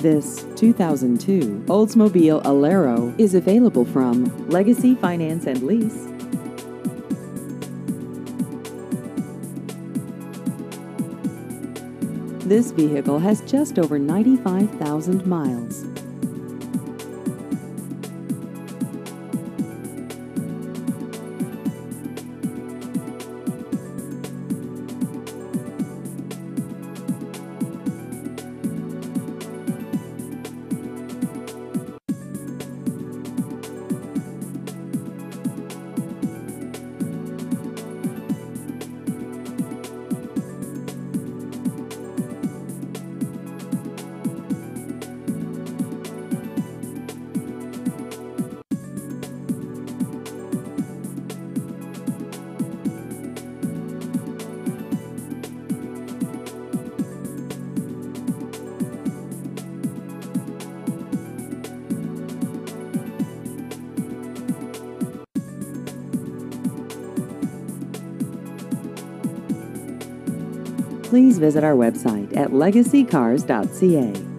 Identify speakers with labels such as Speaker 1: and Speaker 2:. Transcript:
Speaker 1: This 2002 Oldsmobile Alero is available from Legacy Finance and Lease. This vehicle has just over 95,000 miles. Please visit our website at legacycars.ca.